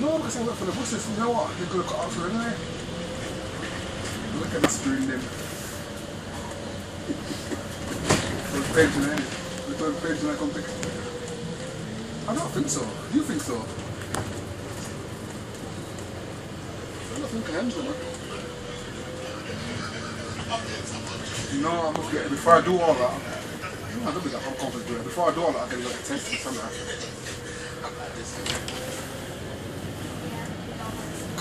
No, because I went for the buses. You know what? They're going to cut out for anyway. Look at the screen then. Those painting, eh? The third painting I come pick. I don't think so. Do you think so? I don't think I am so. No, I must get before I do all that. I don't be that confident doing it. Before I do all that, I gotta get a test or something. Of course I can. What's wrong with you? Before you get out of prison, you come out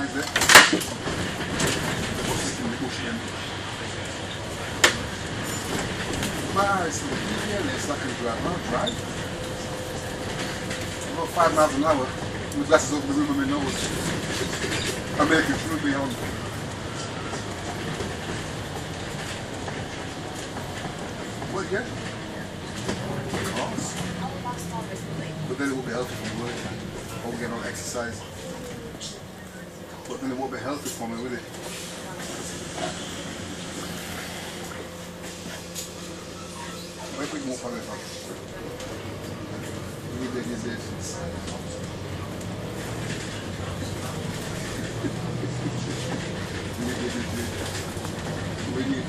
I'm- Yeah, that lies there. The bus is in the bush then. My eyes, yeah, it's like a drive. Drive. About five miles an hour. With glasses over the rim of my nose. I'm making through beyond. What, yeah? Of course. But then it will be healthy for won't? Or we get on exercise. But then it won't be healthy for me, will it? Vai quick more for me, fam. We need to use it. We need to use it. We need.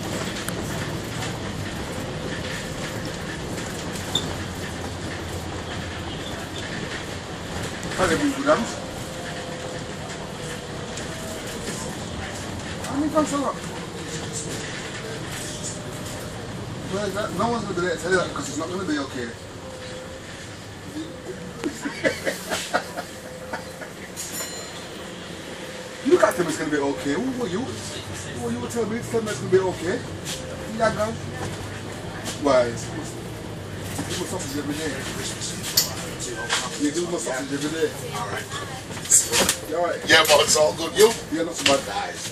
Fare più grams. How many grams are Well, that, no one's going to be there to tell you that because it's not going to be okay. You can't tell me it's going to be okay. Who are you? Who are you to tell me it's going to be okay? Yeah, girl. Why? You give me sausage every day. You give me sausage every day. Alright. You alright? Yeah, but it's all good. You? Yeah, not so bad. Nice.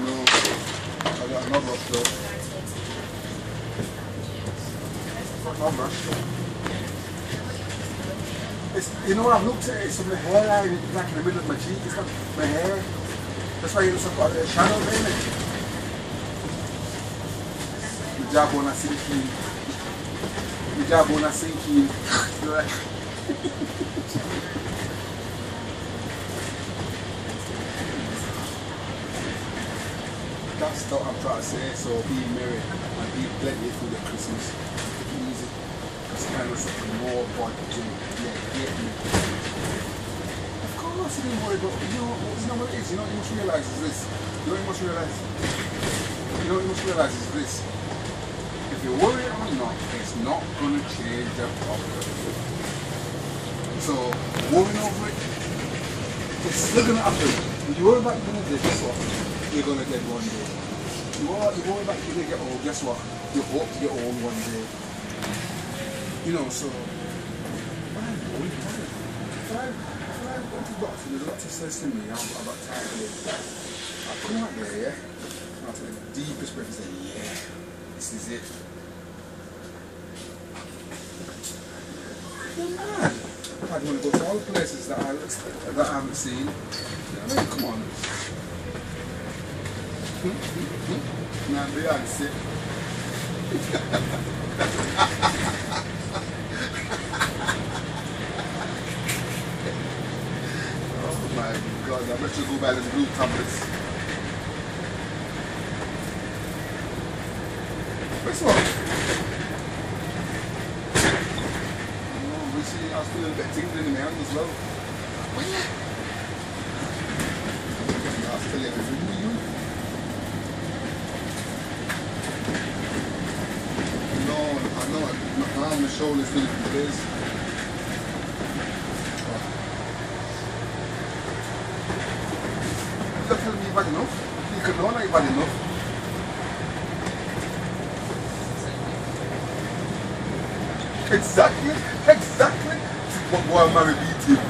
No. I got another up though. Another. It's, you know what I've looked at it, it's hairline, it's like in the middle of my cheek, it's not my hair. That's why so got a shadow in it. The job when I sinking. The job when I sinking. You're like, That's what I'm trying to say. So be merry and be plenty through the Christmas. Take it easy. Because kind of something more to yeah, get me. Of course you didn't worry about you know you know what it is, you know what you must realise is this. You know what you must realise? You know what you must realise is this. If you worry or not, it's not gonna change the problem. So worrying over it, it's still gonna happen. If you worry about you're gonna get guess what? You're gonna get one day. You worry, you worry about you're gonna get old, guess what? You hope to get old one day. You know, so fine, worry, fine. Fine, fine, go to the doctor, says to me, I've, I've got tired I come out there, yeah? Come out to the deepest breath and say, yeah, this is it. I want to go to all the places that I, that I haven't seen. You know what I mean? Come on. Now Beyonce. oh my god, I bet you go buy the blue tablets. What's up? Oh, we see I was feeling a bit tingling in my hand as well. Where? I was telling everything. You? No, I know. My arm, my shoulder, feeling this. Exactly, exactly. What boy marry beat him.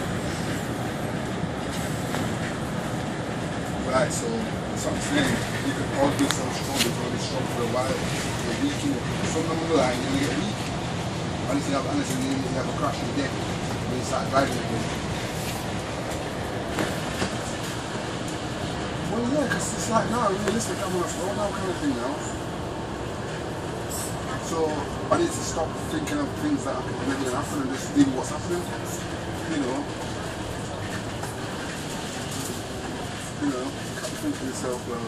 Right, so what I'm saying. You can all be so strong, you can be strong for a while. You're weak, you know. Some of them line, you get weak. Unless you have, unless you have a crash in the when you start driving again. Well, yeah, because it's like now, realistic, I'm on a slow now kind of thing now. So I need to stop thinking of things that are going to happen and just deal what's happening. You know. You know, think to yourself, well,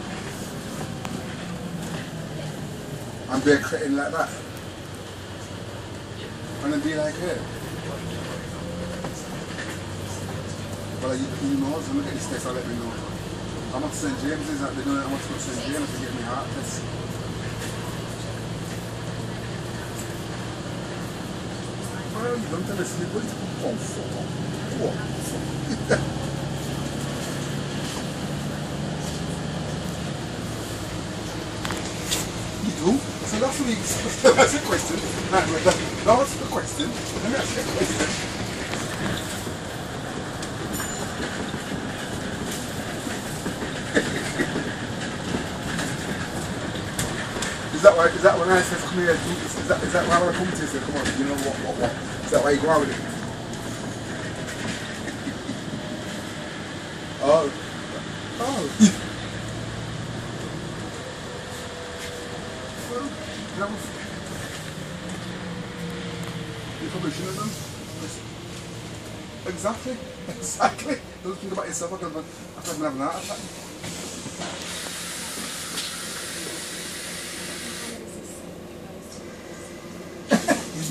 I'm being creating like that. And then be like her. Well, you, you know, so look at this test, I'll let me know. I'm at St. James's, they're doing it, I'm at St. James to get me heart test. Well, you don't tell us you're going to be comfortable. What? You? So that's the that's question. That's the question. Let me ask you a question. That why? Is that when I said come here? Is, is that why when I come to you say come on? You know what what what? Is that why you go out with it? oh, oh. that. You probably shouldn't have done. Exactly, exactly. Don't think about yourself. I could have, been having that attack.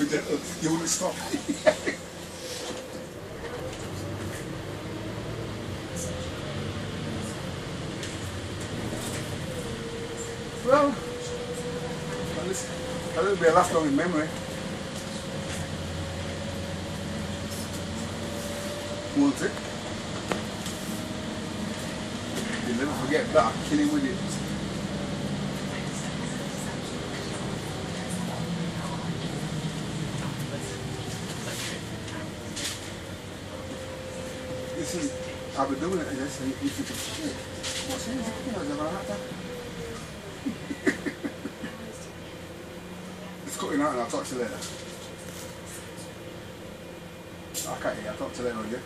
You would, uh, you wouldn't stop. well, at least a little bit last long in memory. Won't it? You'll never forget that. Killing with it. You see, I've been doing it and this, and you think, shit, what's in it? You know, never had that. it's cutting out and I'll talk to you later. Okay, I'll talk to you later?